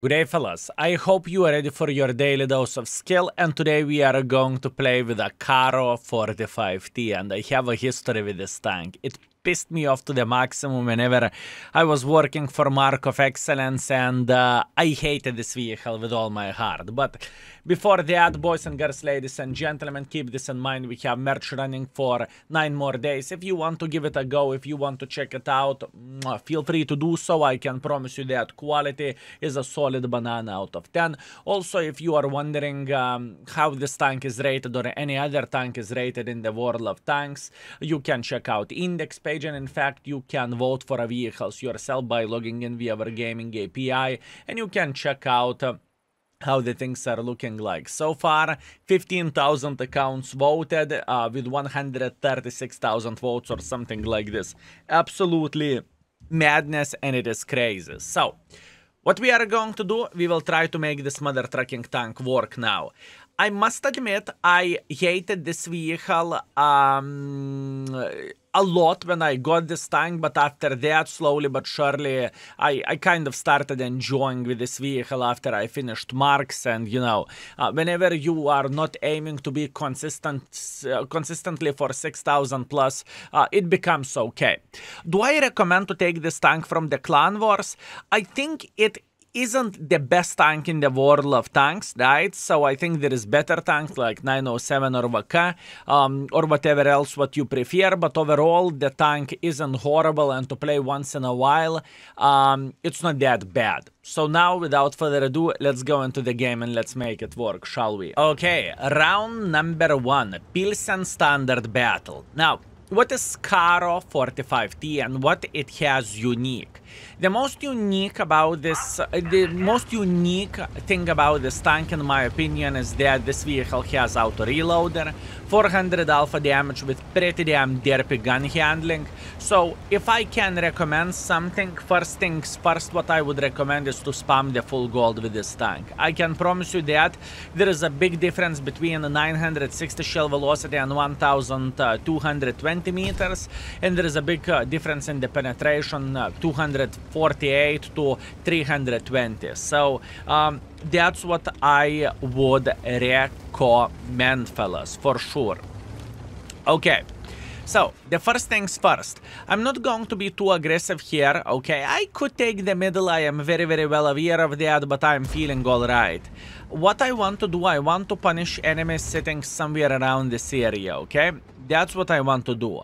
Good day fellas, I hope you are ready for your daily dose of skill and today we are going to play with a Carro 45T and I have a history with this tank. It pissed me off to the maximum whenever I was working for Mark of Excellence and uh, I hated this vehicle with all my heart. But before that, boys and girls, ladies and gentlemen, keep this in mind. We have merch running for 9 more days. If you want to give it a go, if you want to check it out, feel free to do so. I can promise you that quality is a solid banana out of 10. Also, if you are wondering um, how this tank is rated or any other tank is rated in the world of tanks, you can check out index page and in fact you can vote for a vehicles yourself by logging in via Wargaming API and you can check out uh, how the things are looking like. So far, 15,000 accounts voted uh, with 136,000 votes or something like this. Absolutely madness and it is crazy. So, what we are going to do, we will try to make this mother trucking tank work now. I must admit, I hated this vehicle um, a lot when I got this tank, but after that, slowly but surely, I, I kind of started enjoying with this vehicle after I finished marks. And you know, uh, whenever you are not aiming to be consistent, uh, consistently for 6,000 plus, uh, it becomes okay. Do I recommend to take this tank from the Clan Wars? I think it isn't the best tank in the world of tanks, right? So I think there is better tanks like 907 or VK um, or whatever else what you prefer. But overall, the tank isn't horrible, and to play once in a while, um, it's not that bad. So now, without further ado, let's go into the game and let's make it work, shall we? Okay, round number one, Pilsen Standard Battle. Now, what is Carro 45T and what it has unique? The most unique about this, uh, the most unique thing about this tank in my opinion is that this vehicle has auto reloader, 400 alpha damage with pretty damn derpy gun handling. So if I can recommend something, first things first what I would recommend is to spam the full gold with this tank. I can promise you that there is a big difference between 960 shell velocity and 1220 meters and there is a big uh, difference in the penetration uh, 248 to 320. So um, that's what I would recommend, fellas, for sure. Okay. So, the first things first. I'm not going to be too aggressive here, okay? I could take the middle, I am very, very well aware of that, but I'm feeling alright. What I want to do, I want to punish enemies sitting somewhere around this area, okay? That's what I want to do.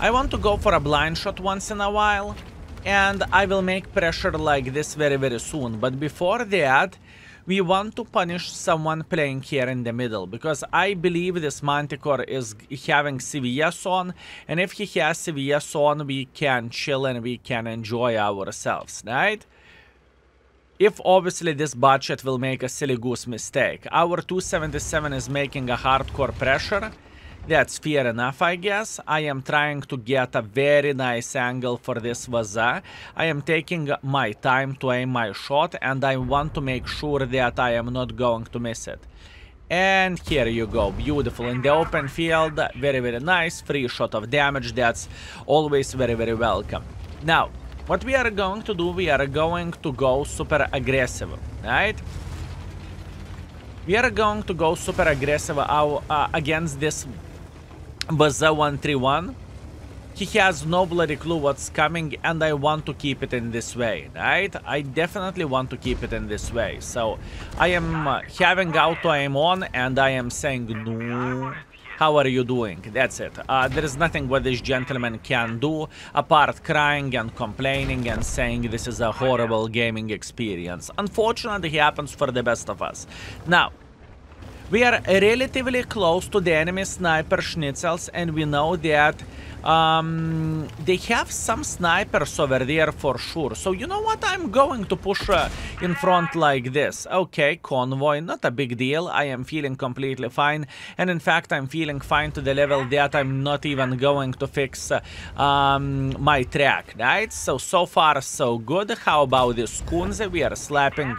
I want to go for a blind shot once in a while, and I will make pressure like this very, very soon. But before that, we want to punish someone playing here in the middle because I believe this Manticore is having CVS on and if he has CVS on we can chill and we can enjoy ourselves, right? If obviously this budget will make a silly goose mistake. Our 277 is making a hardcore pressure that's fair enough, I guess. I am trying to get a very nice angle for this Vaza. I am taking my time to aim my shot and I want to make sure that I am not going to miss it. And here you go, beautiful in the open field, very very nice, free shot of damage, that's always very very welcome. Now, what we are going to do, we are going to go super aggressive, right? We are going to go super aggressive uh, against this Baza 131 he has no bloody clue what's coming and I want to keep it in this way, right? I definitely want to keep it in this way. So I am uh, having auto aim on and I am saying no. How are you doing? That's it. Uh, there is nothing what this gentleman can do apart crying and complaining and saying this is a horrible gaming experience. Unfortunately, it happens for the best of us. Now, we are relatively close to the enemy sniper schnitzels and we know that um, they have some snipers over there for sure. So you know what? I'm going to push uh, in front like this. Okay, convoy, not a big deal. I am feeling completely fine. And in fact, I'm feeling fine to the level that I'm not even going to fix uh, um, my track, right? So, so far so good. How about this Kunze? We are slapping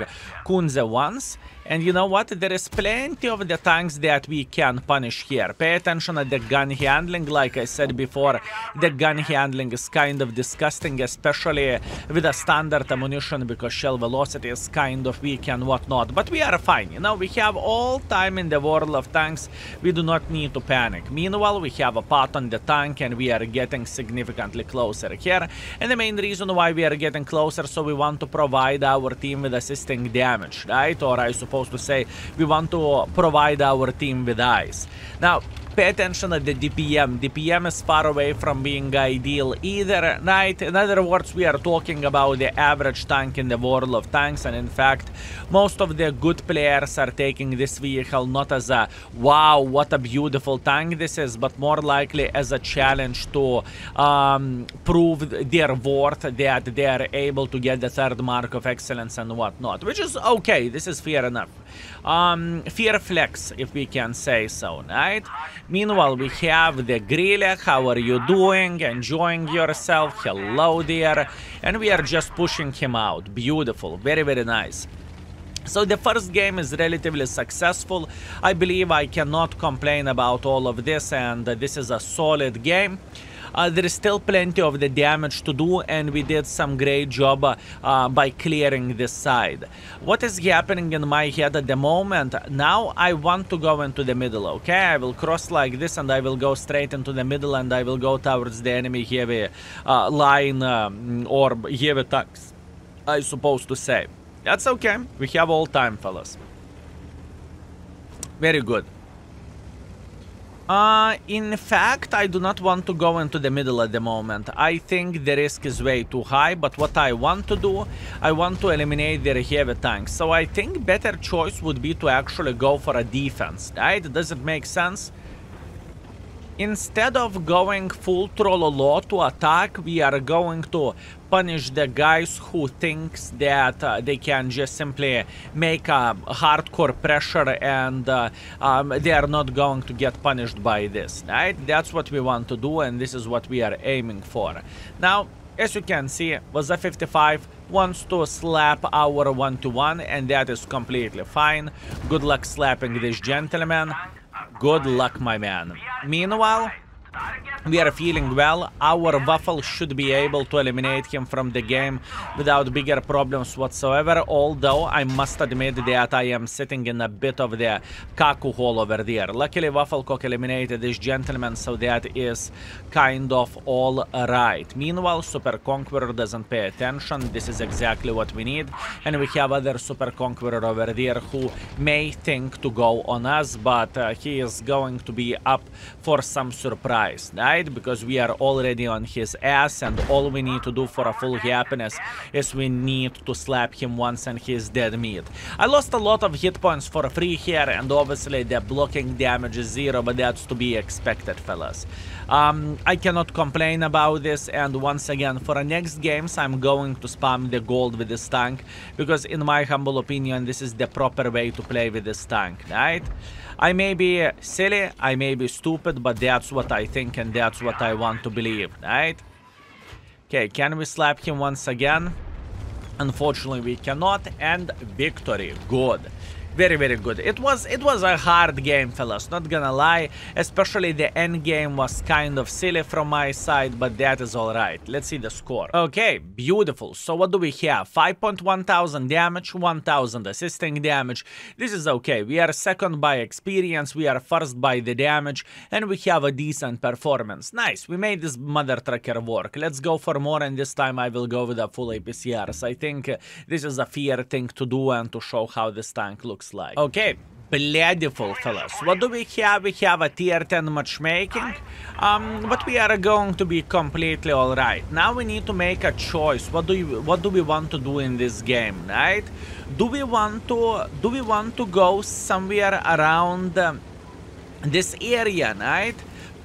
Kunze once. And you know what? There is plenty of the tanks that we can punish here. Pay attention at the gun handling, like I said before. the gun handling is kind of disgusting, especially with a standard ammunition because shell velocity is kind of weak and whatnot. But we are fine, you know, we have all time in the world of tanks, we do not need to panic. Meanwhile, we have a pot on the tank and we are getting significantly closer here. And the main reason why we are getting closer, so we want to provide our team with assisting damage, right? Or I supposed to say, we want to provide our team with eyes. Now, pay attention at the DPM. DPM is far away from being ideal either, right? In other words, we are talking about the average tank in the world of tanks, and in fact, most of the good players are taking this vehicle not as a wow, what a beautiful tank this is, but more likely as a challenge to um, prove their worth that they are able to get the third mark of excellence and whatnot, which is okay, this is fair enough. Um, fear flex, if we can say so, right? Meanwhile, we have the Grille. How are you doing? Enjoying yourself? Hello there. And we are just pushing him out. Beautiful. Very, very nice. So the first game is relatively successful. I believe I cannot complain about all of this and this is a solid game. Uh, there is still plenty of the damage to do and we did some great job uh, by clearing this side. What is happening in my head at the moment? Now I want to go into the middle, okay? I will cross like this and I will go straight into the middle and I will go towards the enemy heavy uh, line um, or heavy attacks, I suppose to say. That's okay. We have all time, fellas. Very good. Uh, in fact, I do not want to go into the middle at the moment. I think the risk is way too high, but what I want to do, I want to eliminate their heavy tanks. So I think better choice would be to actually go for a defense, right? Does it make sense? Instead of going full Trololo to attack, we are going to punish the guys who thinks that uh, they can just simply make a hardcore pressure and uh, um, they are not going to get punished by this, right? That's what we want to do and this is what we are aiming for. Now, as you can see, Waza 55 wants to slap our one-to-one -one, and that is completely fine. Good luck slapping this gentleman. Good luck, my man. Meanwhile, we are feeling well. Our Waffle should be able to eliminate him from the game without bigger problems whatsoever. Although I must admit that I am sitting in a bit of the Kaku hole over there. Luckily, Wafflecock eliminated this gentleman, so that is kind of all right. Meanwhile, Super Conqueror doesn't pay attention. This is exactly what we need. And we have other Super Conqueror over there who may think to go on us, but uh, he is going to be up for some surprise. Right? Because we are already on his ass and all we need to do for a full happiness is we need to slap him once and he's dead meat. I lost a lot of hit points for free here and obviously the blocking damage is zero, but that's to be expected, fellas. Um, I cannot complain about this and once again, for the next games I'm going to spam the gold with this tank because in my humble opinion this is the proper way to play with this tank, right? I may be silly, I may be stupid, but that's what I think and that's what I want to believe, right? Okay, can we slap him once again? Unfortunately, we cannot, and victory, good very very good. It was it was a hard game fellas not gonna lie. Especially the end game was kind of silly from my side but that is all right. Let's see the score. Okay beautiful. So what do we have? 5.1 thousand damage 1000 assisting damage. This is okay. We are second by experience. We are first by the damage and we have a decent performance. Nice. We made this mother trucker work. Let's go for more and this time i will go with a full apcrs i think uh, this is a fair thing to do and to show how this tank looks looks like. Okay, Bladeful, fellas. What do we have? We have a tier 10 matchmaking, um, but we are going to be completely alright. Now we need to make a choice. What do you, what do we want to do in this game, right? Do we want to, do we want to go somewhere around uh, this area, right?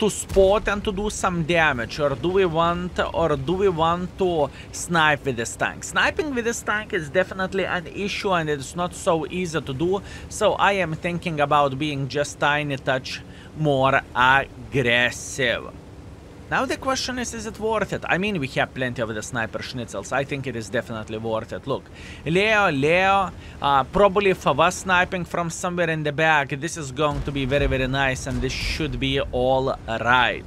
To spot and to do some damage or do we want or do we want to snipe with this tank? Sniping with this tank is definitely an issue and it's not so easy to do so i am thinking about being just tiny touch more aggressive now the question is, is it worth it? I mean, we have plenty of the sniper schnitzels. I think it is definitely worth it. Look, Leo, Leo, uh, probably Fava sniping from somewhere in the back. This is going to be very, very nice and this should be all right.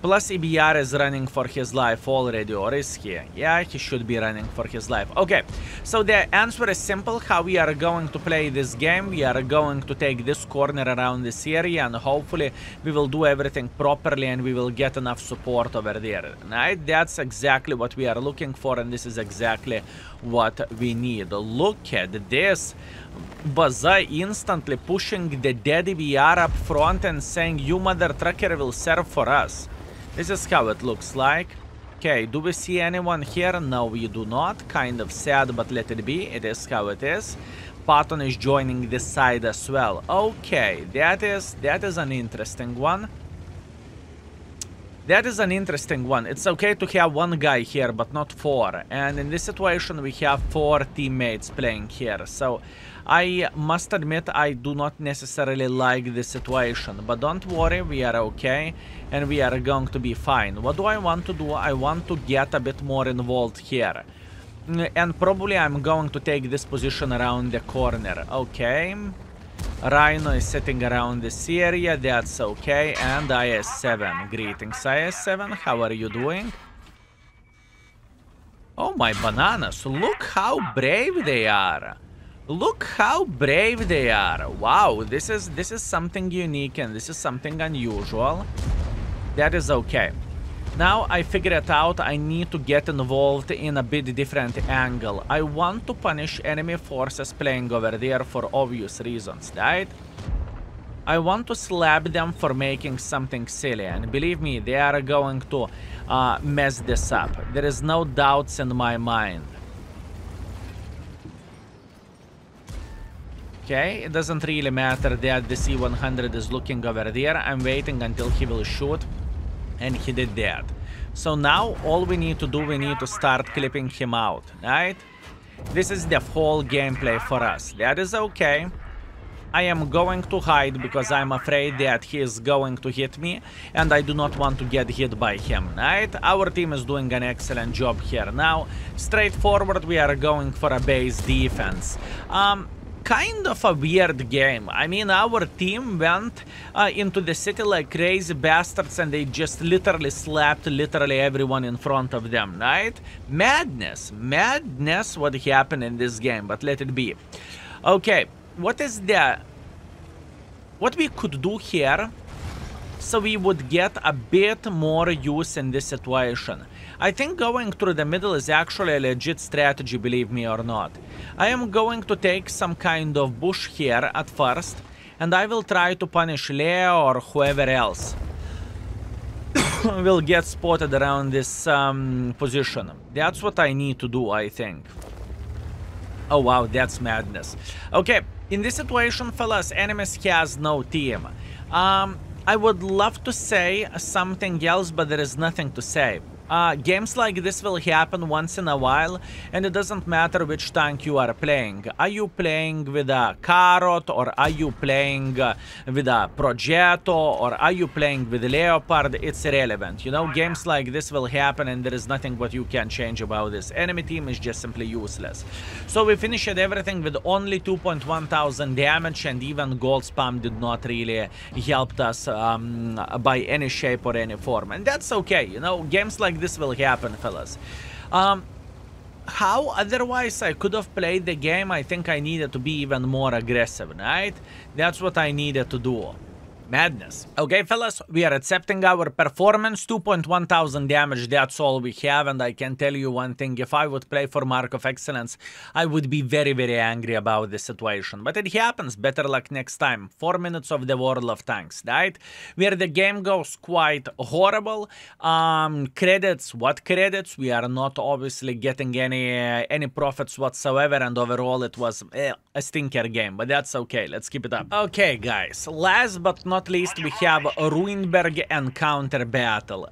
Plus EBR is running for his life already, or is he? Yeah, he should be running for his life. Okay, so the answer is simple. How we are going to play this game. We are going to take this corner around this area and hopefully we will do everything properly and we will get enough support over there. Right? That's exactly what we are looking for and this is exactly what we need. Look at this. Baza instantly pushing the dead EBR up front and saying you mother trucker will serve for us. This is how it looks like. Okay, do we see anyone here? No, we do not. Kind of sad, but let it be. It is how it is. Patton is joining this side as well. Okay, that is that is an interesting one. That is an interesting one. It's okay to have one guy here, but not four. And in this situation, we have four teammates playing here. So I must admit I do not necessarily like this situation, but don't worry, we are okay and we are going to be fine. What do I want to do? I want to get a bit more involved here. Mm, and probably I'm going to take this position around the corner. Okay. Rhino is sitting around this area, that's okay. And IS-7. Greetings, IS-7. How are you doing? Oh my bananas, look how brave they are. Look how brave they are. Wow, this is this is something unique and this is something unusual. That is okay. Now I figure it out, I need to get involved in a bit different angle. I want to punish enemy forces playing over there for obvious reasons, right? I want to slap them for making something silly, and believe me, they are going to uh, mess this up. There is no doubts in my mind. Okay, it doesn't really matter that the C-100 is looking over there. I'm waiting until he will shoot. And he did that. So now all we need to do, we need to start clipping him out, right? This is the whole gameplay for us. That is okay. I am going to hide because I'm afraid that he is going to hit me and I do not want to get hit by him, right? Our team is doing an excellent job here. Now, straightforward, we are going for a base defense. Um, kind of a weird game. I mean, our team went uh, into the city like crazy bastards and they just literally slapped literally everyone in front of them, right? Madness. Madness what happened in this game, but let it be. Okay, what is the... What we could do here so we would get a bit more use in this situation. I think going through the middle is actually a legit strategy, believe me or not. I am going to take some kind of bush here at first, and I will try to punish Leo or whoever else will get spotted around this um, position. That's what I need to do, I think. Oh wow, that's madness. Okay, in this situation, fellas, enemies has no team. Um, I would love to say something else, but there is nothing to say. Uh, games like this will happen once in a while, and it doesn't matter which tank you are playing. Are you playing with a Carrot, or are you playing uh, with a Progetto, or are you playing with Leopard? It's irrelevant. You know, games like this will happen, and there is nothing what you can change about this. Enemy team is just simply useless. So we finished everything with only 2.1 thousand damage, and even gold spam did not really help us um, by any shape or any form. And that's okay, you know, games like this will happen, fellas. Um, how otherwise I could have played the game, I think I needed to be even more aggressive, right? That's what I needed to do. Madness. Okay, fellas, we are accepting our performance. 2.1 thousand damage, that's all we have. And I can tell you one thing, if I would play for Mark of Excellence, I would be very, very angry about the situation. But it happens, better luck next time. 4 minutes of the World of Tanks, right? Where the game goes quite horrible. Um, credits, what credits? We are not obviously getting any uh, any profits whatsoever. And overall, it was eh, a stinker game. But that's okay, let's keep it up. Okay, guys, last but not not least, we have Ruinberg Encounter Battle.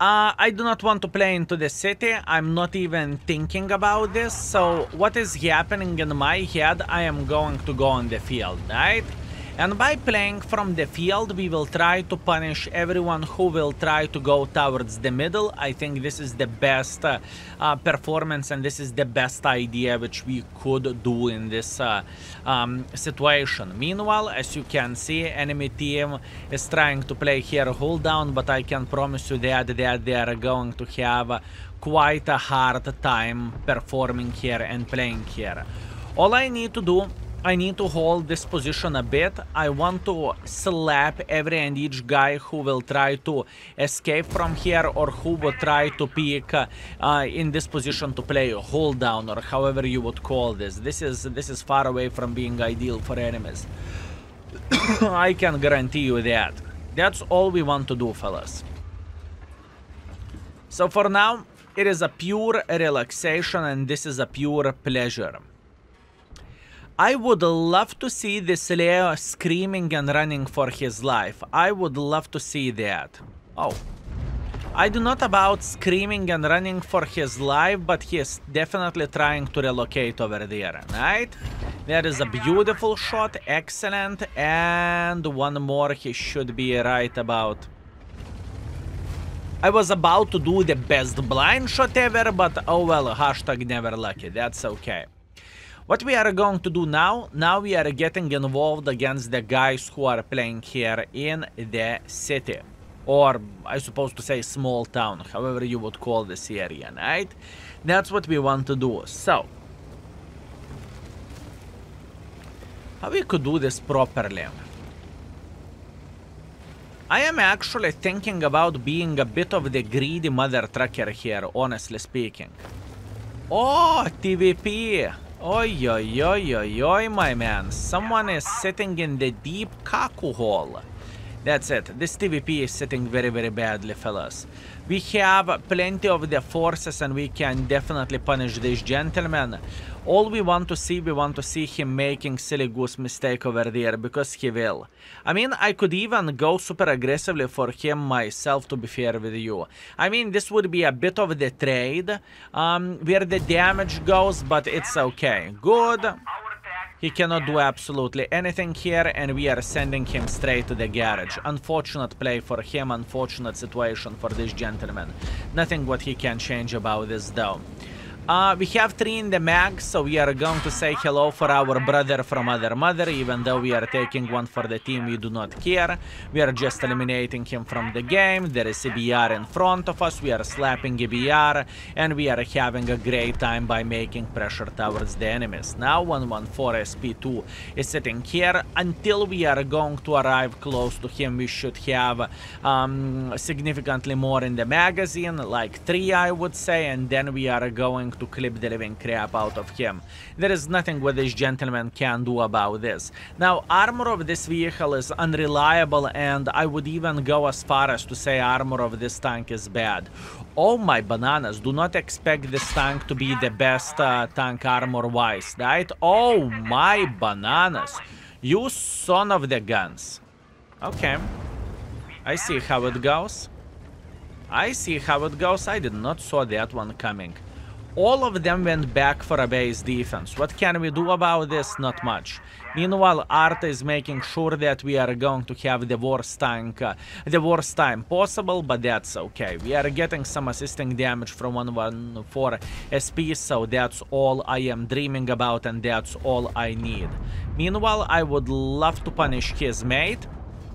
Uh, I do not want to play into the city, I'm not even thinking about this, so what is happening in my head, I am going to go on the field, right? And by playing from the field, we will try to punish everyone who will try to go towards the middle. I think this is the best uh, uh, performance and this is the best idea which we could do in this uh, um, situation. Meanwhile, as you can see, enemy team is trying to play here hold down, but I can promise you that, that they are going to have quite a hard time performing here and playing here. All I need to do I need to hold this position a bit. I want to slap every and each guy who will try to escape from here or who will try to pick uh, in this position to play a hold down or however you would call this. This is this is far away from being ideal for enemies. I can guarantee you that. That's all we want to do, fellas. So for now, it is a pure relaxation and this is a pure pleasure. I would love to see this Leo screaming and running for his life. I would love to see that. Oh. I do not about screaming and running for his life, but he is definitely trying to relocate over there, right? That is a beautiful shot, excellent, and one more he should be right about. I was about to do the best blind shot ever, but oh well, hashtag never lucky, that's okay. What we are going to do now, now we are getting involved against the guys who are playing here in the city. Or, I suppose to say small town, however you would call this area, right? That's what we want to do. So, how we could do this properly? I am actually thinking about being a bit of the greedy mother trucker here, honestly speaking. Oh, TVP! Oi, oi, oi, oi, oi, my man. Someone is sitting in the deep kaku hole. That's it. This TVP is sitting very, very badly, fellas. We have plenty of the forces and we can definitely punish this gentleman. All we want to see, we want to see him making silly goose mistake over there, because he will. I mean, I could even go super aggressively for him myself, to be fair with you. I mean, this would be a bit of the trade, um, where the damage goes, but it's okay. Good. He cannot do absolutely anything here, and we are sending him straight to the garage. Unfortunate play for him, unfortunate situation for this gentleman. Nothing what he can change about this, though. Uh, we have three in the mag, so we are going to say hello for our brother from other mother, even though we are taking one for the team, we do not care. We are just eliminating him from the game, there is EBR in front of us, we are slapping EBR, and we are having a great time by making pressure towards the enemies. Now 114 SP2 is sitting here, until we are going to arrive close to him, we should have um, significantly more in the magazine, like 3 I would say, and then we are going to clip the living crap out of him. There is nothing what this gentleman can do about this. Now, armor of this vehicle is unreliable and I would even go as far as to say armor of this tank is bad. Oh my bananas, do not expect this tank to be the best uh, tank armor-wise, right? Oh my bananas. You son of the guns. Okay. I see how it goes. I see how it goes. I did not saw that one coming. All of them went back for a base defense. What can we do about this? Not much. Meanwhile, Arta is making sure that we are going to have the worst tank, uh, the worst time possible, but that's okay. We are getting some assisting damage from 114 SP, so that's all I am dreaming about and that's all I need. Meanwhile, I would love to punish his mate,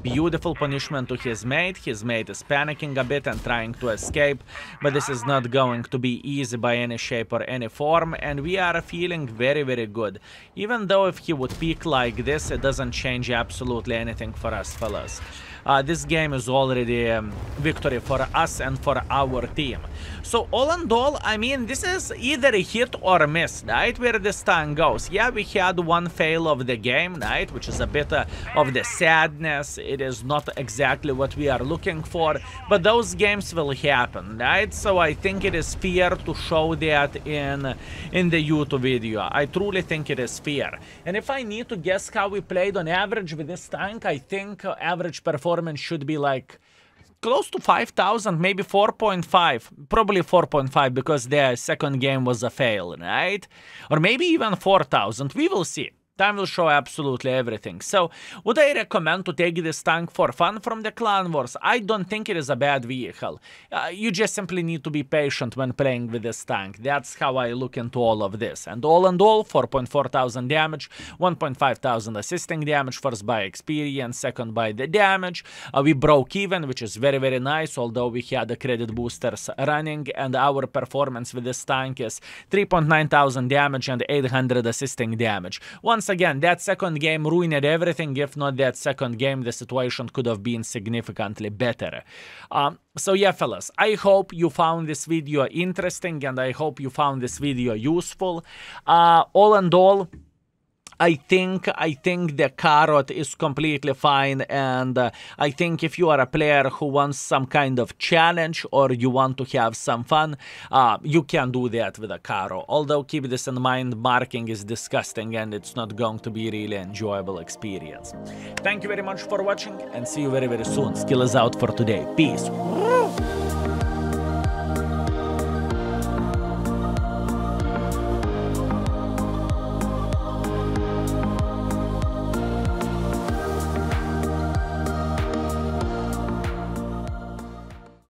Beautiful punishment to his mate. His mate is panicking a bit and trying to escape, but this is not going to be easy by any shape or any form, and we are feeling very, very good. Even though if he would peek like this, it doesn't change absolutely anything for us, fellas uh, this game is already um, victory for us and for our team. So all in all, I mean, this is either a hit or a miss, right, where this time goes. Yeah, we had one fail of the game, right, which is a bit uh, of the sadness. It is not exactly what we are looking for, but those games will happen, right? So I think it is fair to show that in, in the YouTube video. I truly think it is fair. And if I need to guess how we played on average with this tank, I think uh, average performance should be like close to 5000 maybe 4.5 probably 4.5 because their second game was a fail right? Or maybe even 4000 we will see Time will show absolutely everything. So, would I recommend to take this tank for fun from the Clan Wars? I don't think it is a bad vehicle. Uh, you just simply need to be patient when playing with this tank. That's how I look into all of this. And all in all, 4.4 thousand damage, 1.5 thousand assisting damage, first by experience, second by the damage. Uh, we broke even, which is very, very nice, although we had the credit boosters running, and our performance with this tank is 3.9 thousand damage and 800 assisting damage. Once once again, that second game ruined everything. If not that second game, the situation could have been significantly better. Um, so yeah, fellas, I hope you found this video interesting and I hope you found this video useful. Uh, all and all, I think I think the carrot is completely fine, and uh, I think if you are a player who wants some kind of challenge or you want to have some fun, uh, you can do that with a carrot. Although keep this in mind, marking is disgusting and it's not going to be really enjoyable experience. Thank you very much for watching and see you very very soon. Skill is out for today. Peace.